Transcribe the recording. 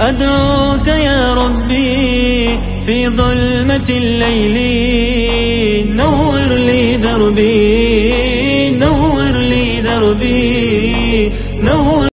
أدعوك يا ربي في ظلمة الليل. نور لي دربي نور لي دربي نور